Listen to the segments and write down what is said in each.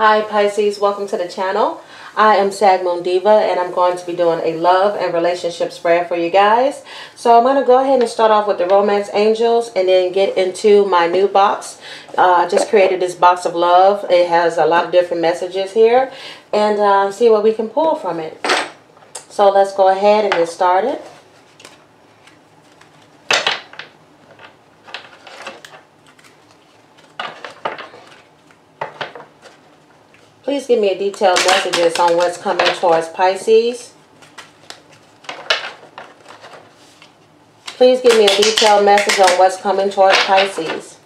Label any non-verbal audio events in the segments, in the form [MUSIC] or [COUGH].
Hi Pisces, welcome to the channel. I am Sag Moon Diva and I'm going to be doing a love and relationship spread for you guys. So I'm going to go ahead and start off with the Romance Angels and then get into my new box. Uh, I just created this box of love. It has a lot of different messages here and uh, see what we can pull from it. So let's go ahead and get started. Please give me a detailed messages on what's coming towards Pisces. Please give me a detailed message on what's coming towards Pisces.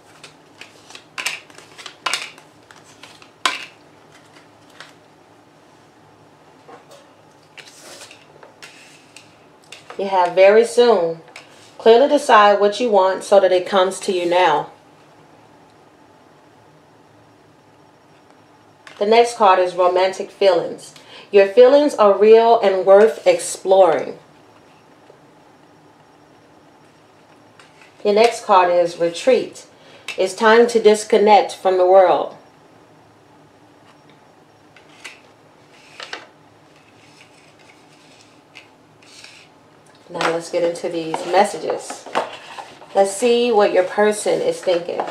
You have very soon. Clearly decide what you want so that it comes to you now. The next card is romantic feelings. Your feelings are real and worth exploring. Your next card is retreat. It's time to disconnect from the world. Now let's get into these messages. Let's see what your person is thinking.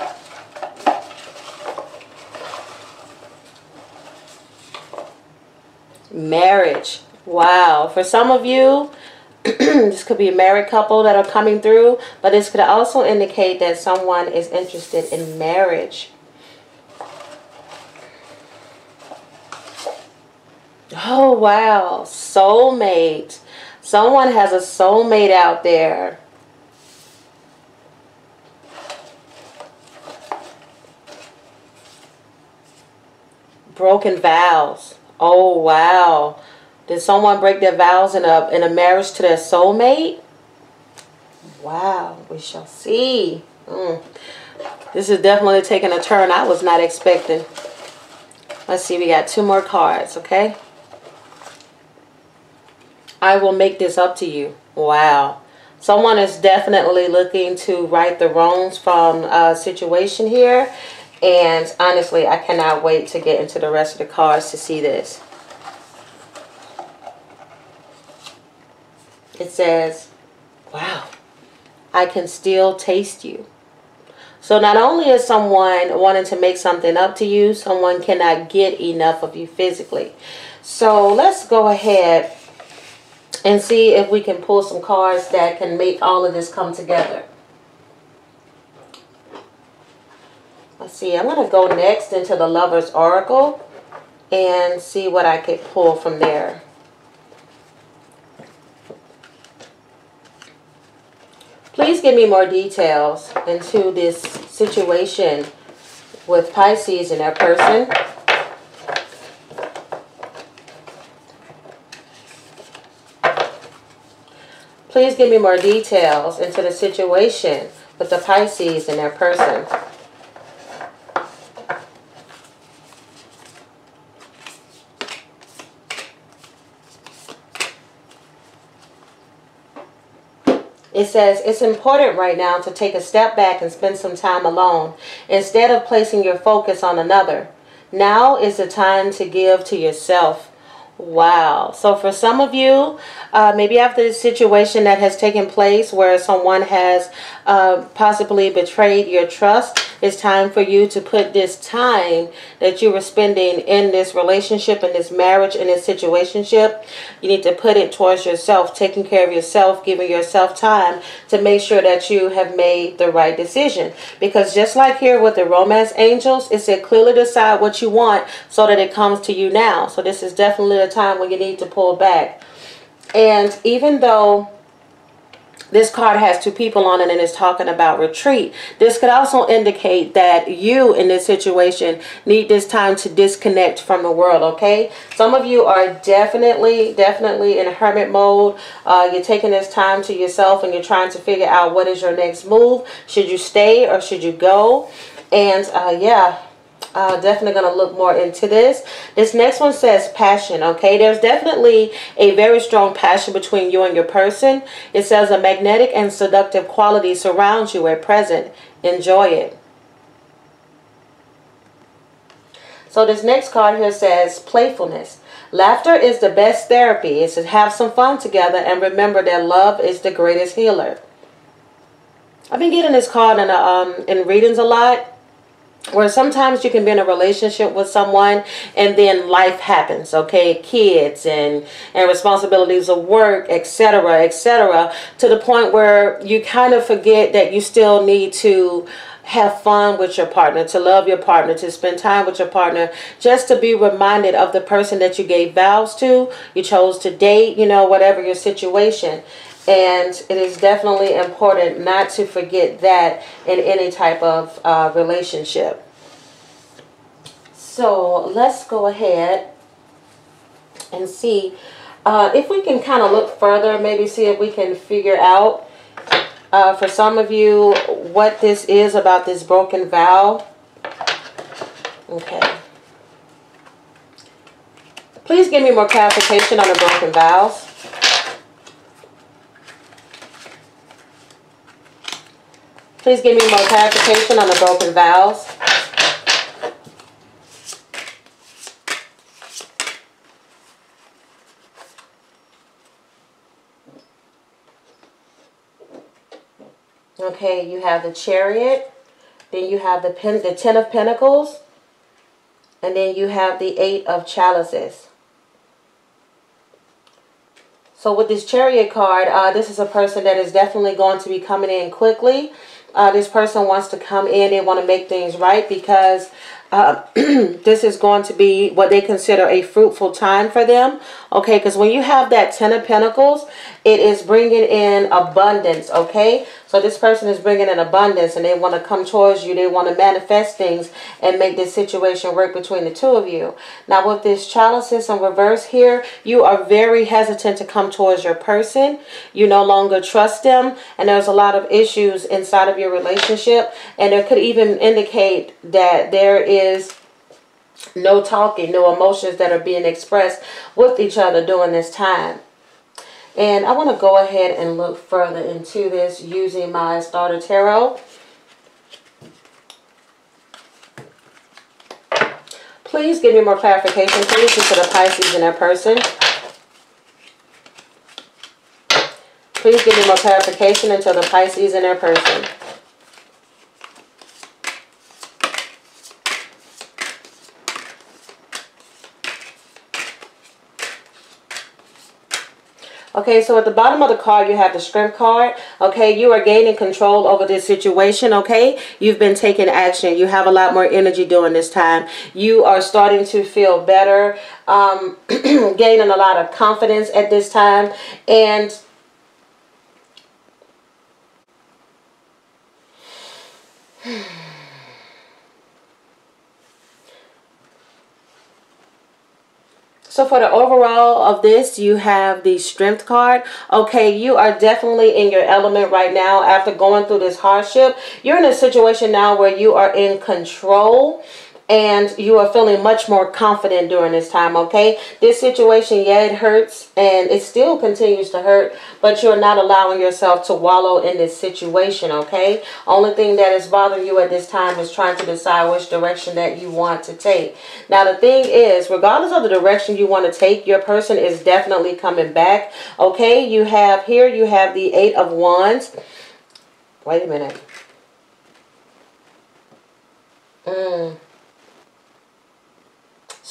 Marriage. Wow. For some of you, [CLEARS THROAT] this could be a married couple that are coming through, but this could also indicate that someone is interested in marriage. Oh, wow. Soulmate. Someone has a soulmate out there. Broken vows. Oh, wow. Did someone break their vows in a, in a marriage to their soulmate? Wow, we shall see. Mm. This is definitely taking a turn I was not expecting. Let's see, we got two more cards, okay? I will make this up to you. Wow. Someone is definitely looking to right the wrongs from a situation here. And honestly, I cannot wait to get into the rest of the cards to see this. It says, wow, I can still taste you. So not only is someone wanting to make something up to you, someone cannot get enough of you physically. So let's go ahead and see if we can pull some cards that can make all of this come together. See, I'm going to go next into the Lover's Oracle and see what I could pull from there. Please give me more details into this situation with Pisces and their person. Please give me more details into the situation with the Pisces and their person. It says, it's important right now to take a step back and spend some time alone instead of placing your focus on another. Now is the time to give to yourself. Wow. So for some of you, uh, maybe after the situation that has taken place where someone has uh, possibly betrayed your trust, it's time for you to put this time that you were spending in this relationship, in this marriage, in this situationship, you need to put it towards yourself, taking care of yourself, giving yourself time to make sure that you have made the right decision. Because just like here with the romance angels, it said clearly decide what you want so that it comes to you now. So this is definitely a time when you need to pull back. And even though this card has two people on it and it's talking about retreat. This could also indicate that you in this situation need this time to disconnect from the world, okay? Some of you are definitely, definitely in hermit mode. Uh, you're taking this time to yourself and you're trying to figure out what is your next move. Should you stay or should you go? And uh, yeah, uh, definitely going to look more into this. This next one says passion, okay? There's definitely a very strong passion between you and your person. It says a magnetic and seductive quality surrounds you at present. Enjoy it. So this next card here says playfulness. Laughter is the best therapy. It says have some fun together and remember that love is the greatest healer. I've been getting this card in, a, um, in readings a lot where sometimes you can be in a relationship with someone and then life happens okay kids and and responsibilities of work etc etc to the point where you kind of forget that you still need to have fun with your partner, to love your partner, to spend time with your partner, just to be reminded of the person that you gave vows to, you chose to date, you know, whatever your situation. And it is definitely important not to forget that in any type of uh, relationship. So let's go ahead and see uh, if we can kind of look further, maybe see if we can figure out uh, for some of you what this is about this broken vow. Okay. Please give me more clarification on the broken vows. Please give me more clarification on the broken vows. Okay, you have the chariot. Then you have the, pen, the ten of pentacles. And then you have the eight of chalices. So with this chariot card, uh, this is a person that is definitely going to be coming in quickly. Uh, this person wants to come in. They want to make things right because uh, [CLEARS THROAT] this is going to be what they consider a fruitful time for them. Okay, because when you have that Ten of Pentacles, it is bringing in abundance. Okay, so this person is bringing in abundance and they want to come towards you. They want to manifest things and make this situation work between the two of you. Now with this chalices in reverse here, you are very hesitant to come towards your person. You no longer trust them and there's a lot of issues inside of your relationship. And it could even indicate that there is no talking, no emotions that are being expressed with each other during this time. And I want to go ahead and look further into this using my starter tarot. Please give me more clarification, please, for the Pisces and their person. Please give me more clarification until the Pisces in their person. Okay, so at the bottom of the card, you have the strength card. Okay, you are gaining control over this situation. Okay, you've been taking action. You have a lot more energy during this time. You are starting to feel better, um, [CLEARS THROAT] gaining a lot of confidence at this time. And [SIGHS] So for the overall of this, you have the strength card. Okay, you are definitely in your element right now after going through this hardship. You're in a situation now where you are in control and you are feeling much more confident during this time, okay? This situation, yeah, it hurts and it still continues to hurt, but you're not allowing yourself to wallow in this situation, okay? Only thing that is bothering you at this time is trying to decide which direction that you want to take. Now, the thing is, regardless of the direction you want to take, your person is definitely coming back, okay? You have here, you have the Eight of Wands. Wait a minute. Mm.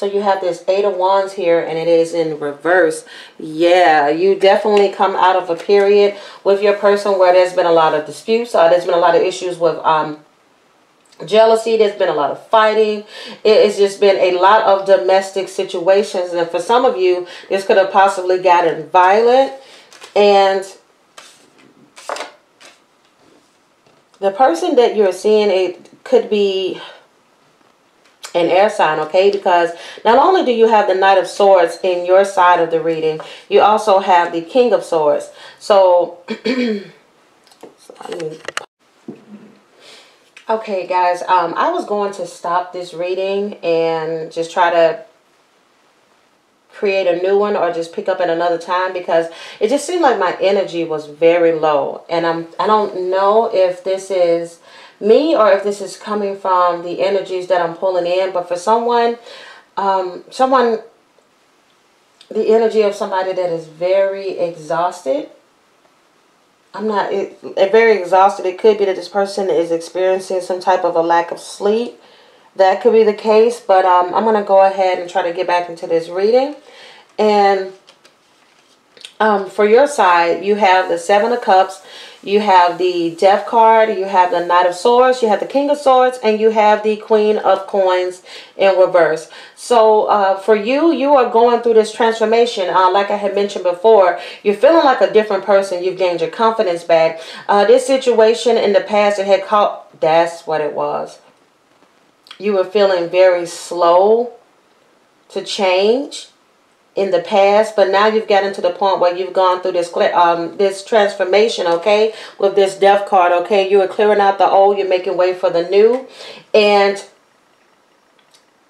So you have this Eight of Wands here and it is in reverse. Yeah, you definitely come out of a period with your person where there's been a lot of disputes. Uh, there's been a lot of issues with um, jealousy. There's been a lot of fighting. It has just been a lot of domestic situations. And for some of you, this could have possibly gotten violent. And the person that you're seeing, it could be an air sign, okay? Because not only do you have the Knight of Swords in your side of the reading, you also have the King of Swords. So, [CLEARS THROAT] okay, guys, um, I was going to stop this reading and just try to create a new one or just pick up at another time because it just seemed like my energy was very low and I'm I don't know if this is me or if this is coming from the energies that I'm pulling in. But for someone, um, someone, the energy of somebody that is very exhausted. I'm not it, very exhausted. It could be that this person is experiencing some type of a lack of sleep. That could be the case. But um, I'm going to go ahead and try to get back into this reading. And um, for your side, you have the Seven of Cups, you have the Death card, you have the Knight of Swords, you have the King of Swords, and you have the Queen of Coins in reverse. So uh, for you, you are going through this transformation. Uh, like I had mentioned before, you're feeling like a different person. You've gained your confidence back. Uh, this situation in the past, it had caught, that's what it was. You were feeling very slow to change in the past, but now you've gotten to the point where you've gone through this um this transformation, okay, with this death card, okay. You are clearing out the old, you're making way for the new, and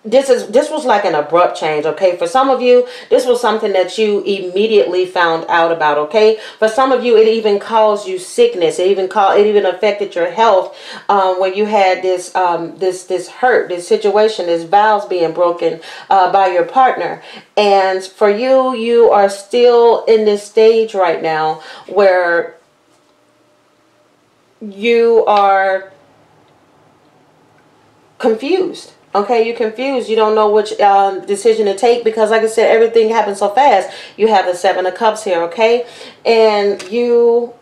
this is this was like an abrupt change okay? For some of you this was something that you immediately found out about okay? For some of you it even caused you sickness. It even called it even affected your health um, when you had this um, this this hurt this situation this vows being broken uh, by your partner. And for you you are still in this stage right now where you are confused Okay, you're confused. You don't know which um, decision to take because, like I said, everything happens so fast. You have the Seven of Cups here, okay? And you,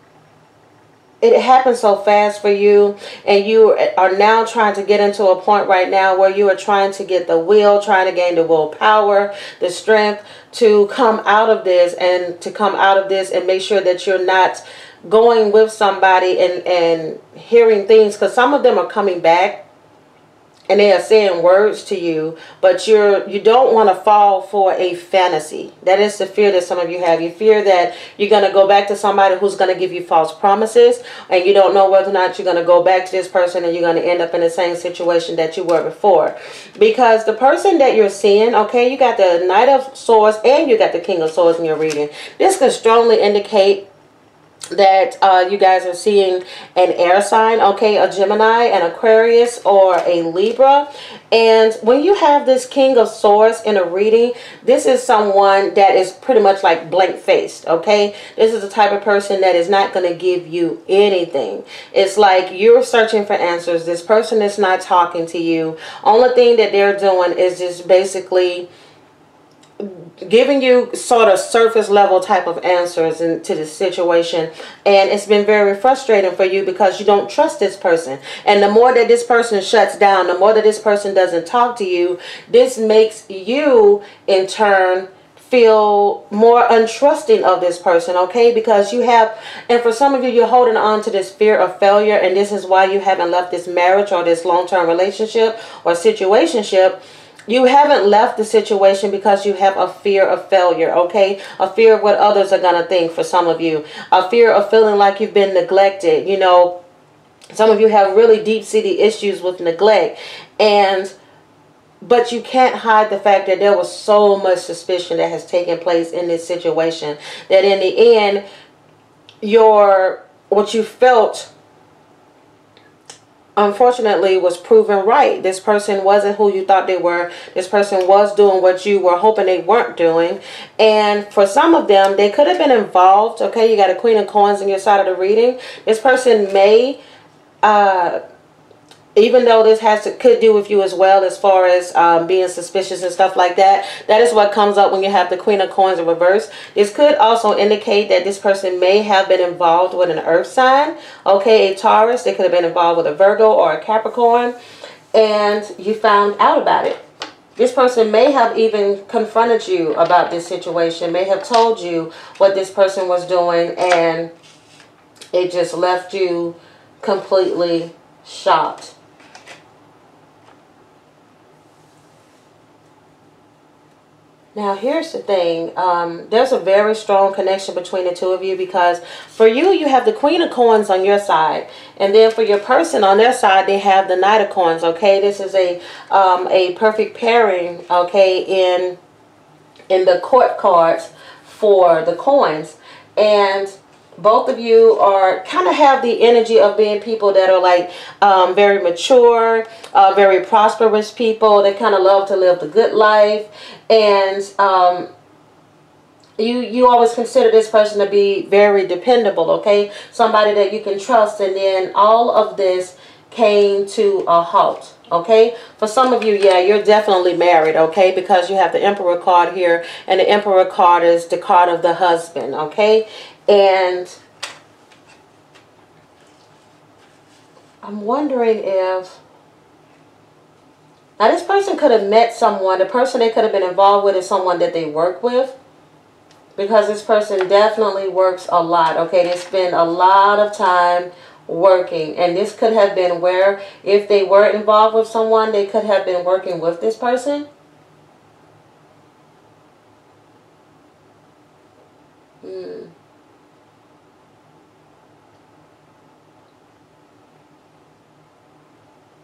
it happens so fast for you. And you are now trying to get into a point right now where you are trying to get the will, trying to gain the willpower, the strength to come out of this and to come out of this and make sure that you're not going with somebody and, and hearing things because some of them are coming back and they are saying words to you but you're you don't want to fall for a fantasy. That is the fear that some of you have. You fear that you're going to go back to somebody who's going to give you false promises and you don't know whether or not you're going to go back to this person and you're going to end up in the same situation that you were before. Because the person that you're seeing okay you got the knight of swords and you got the king of swords in your reading. This can strongly indicate that uh, you guys are seeing an air sign, okay, a Gemini, an Aquarius, or a Libra. And when you have this King of Swords in a reading, this is someone that is pretty much like blank-faced, okay? This is the type of person that is not going to give you anything. It's like you're searching for answers. This person is not talking to you. Only thing that they're doing is just basically giving you sort of surface level type of answers into this situation. And it's been very frustrating for you because you don't trust this person. And the more that this person shuts down the more that this person doesn't talk to you this makes you in turn feel more untrusting of this person okay? Because you have and for some of you you're holding on to this fear of failure and this is why you haven't left this marriage or this long-term relationship or situationship you haven't left the situation because you have a fear of failure, okay? A fear of what others are going to think for some of you. A fear of feeling like you've been neglected. You know, some of you have really deep-seated issues with neglect. And but you can't hide the fact that there was so much suspicion that has taken place in this situation that in the end your what you felt unfortunately was proven right. This person wasn't who you thought they were. This person was doing what you were hoping they weren't doing. And for some of them, they could have been involved. Okay, you got a queen of coins in your side of the reading. This person may uh, even though this has to could do with you as well as far as um, being suspicious and stuff like that that is what comes up when you have the queen of coins in reverse. This could also indicate that this person may have been involved with an earth sign. Okay a taurus they could have been involved with a virgo or a capricorn and you found out about it. This person may have even confronted you about this situation may have told you what this person was doing and it just left you completely shocked Now, here's the thing. Um, there's a very strong connection between the two of you because for you, you have the Queen of Coins on your side. And then for your person on their side, they have the Knight of Coins, okay? This is a um, a perfect pairing, okay, in, in the court cards for the coins. And both of you are kind of have the energy of being people that are like um, very mature, uh, very prosperous people. They kind of love to live the good life, and um, you you always consider this person to be very dependable. Okay, somebody that you can trust, and then all of this came to a halt okay? For some of you yeah you're definitely married okay? Because you have the emperor card here. And the emperor card is the card of the husband okay and I'm wondering if now this person could have met someone the person they could have been involved with is someone that they work with. Because this person definitely works a lot okay? They spend a lot of time working. And this could have been where if they were involved with someone they could have been working with this person. Hmm.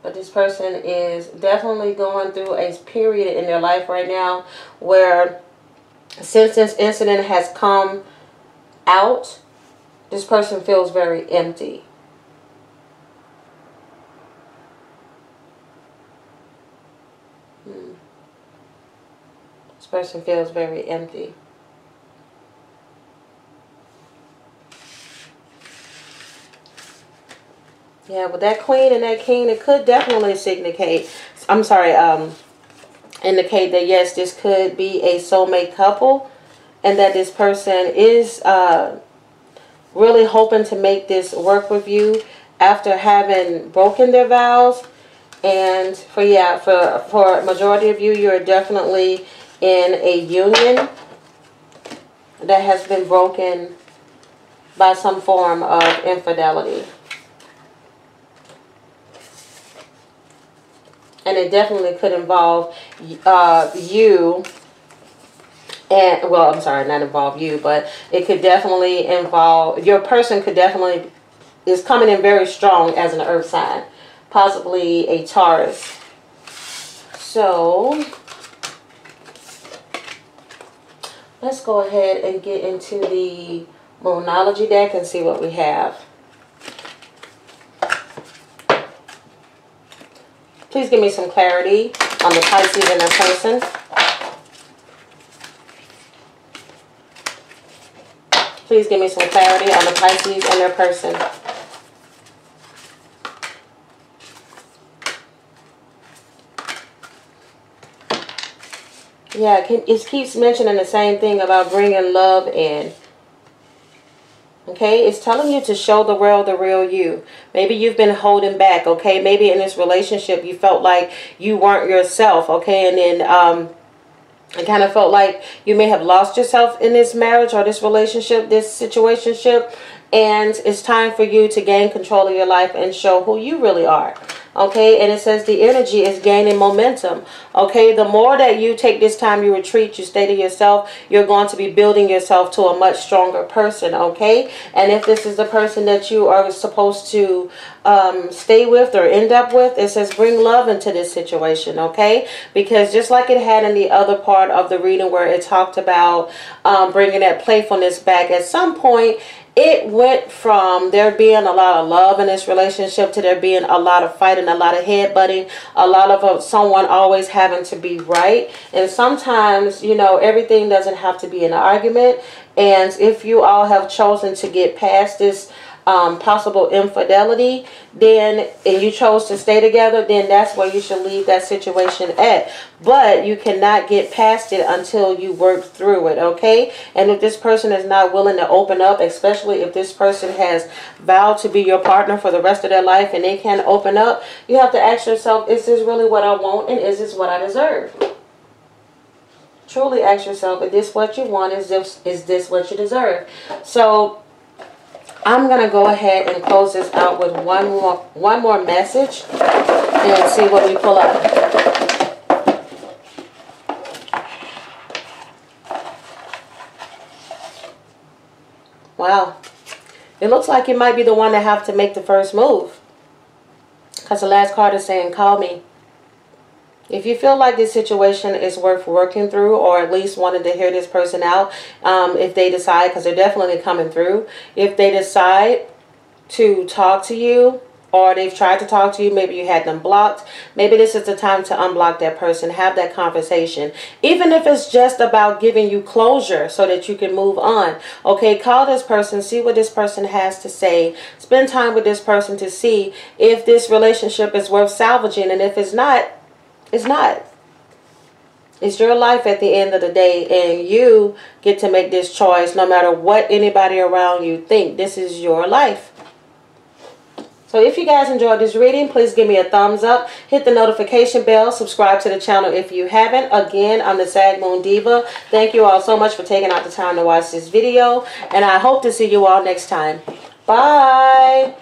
But this person is definitely going through a period in their life right now where since this incident has come out this person feels very empty hmm. This person feels very empty. Yeah, with that queen and that king, it could definitely signify, I'm sorry, um, indicate that yes, this could be a soulmate couple and that this person is uh, really hoping to make this work with you after having broken their vows. And for, yeah, for, for majority of you, you're definitely in a union that has been broken by some form of infidelity. And it definitely could involve uh, you and, well, I'm sorry, not involve you, but it could definitely involve, your person could definitely, is coming in very strong as an earth sign, possibly a Taurus. So, Let's go ahead and get into the Moonology deck and see what we have. Please give me some clarity on the Pisces and their person. Please give me some clarity on the Pisces and their person. Yeah, it keeps mentioning the same thing about bringing love in. Okay, it's telling you to show the world the real you. Maybe you've been holding back, okay? Maybe in this relationship you felt like you weren't yourself, okay? And then um, I kind of felt like you may have lost yourself in this marriage or this relationship, this situationship. And it's time for you to gain control of your life and show who you really are okay and it says the energy is gaining momentum. Okay the more that you take this time you retreat you stay to yourself you're going to be building yourself to a much stronger person okay? And if this is the person that you are supposed to um, stay with or end up with it says bring love into this situation okay? Because just like it had in the other part of the reading where it talked about um, bringing that playfulness back at some point it went from there being a lot of love in this relationship to there being a lot of fighting, a lot of headbutting, a lot of uh, someone always having to be right. And sometimes, you know, everything doesn't have to be an argument. And if you all have chosen to get past this um, possible infidelity, then and you chose to stay together, then that's where you should leave that situation at. But you cannot get past it until you work through it, okay? And if this person is not willing to open up, especially if this person has vowed to be your partner for the rest of their life and they can't open up, you have to ask yourself, is this really what I want and is this what I deserve? Truly ask yourself, is this what you want? Is this, is this what you deserve? So I'm going to go ahead and close this out with one more, one more message and see what we pull up. Wow. It looks like you might be the one that have to make the first move. Because the last card is saying, call me. If you feel like this situation is worth working through or at least wanting to hear this person out, um, if they decide, because they're definitely coming through, if they decide to talk to you or they've tried to talk to you, maybe you had them blocked, maybe this is the time to unblock that person, have that conversation. Even if it's just about giving you closure so that you can move on. Okay, call this person, see what this person has to say, spend time with this person to see if this relationship is worth salvaging, and if it's not, it's not. It's your life at the end of the day, and you get to make this choice no matter what anybody around you think. This is your life. So if you guys enjoyed this reading, please give me a thumbs up. Hit the notification bell. Subscribe to the channel if you haven't. Again, I'm the Sag Moon Diva. Thank you all so much for taking out the time to watch this video. And I hope to see you all next time. Bye.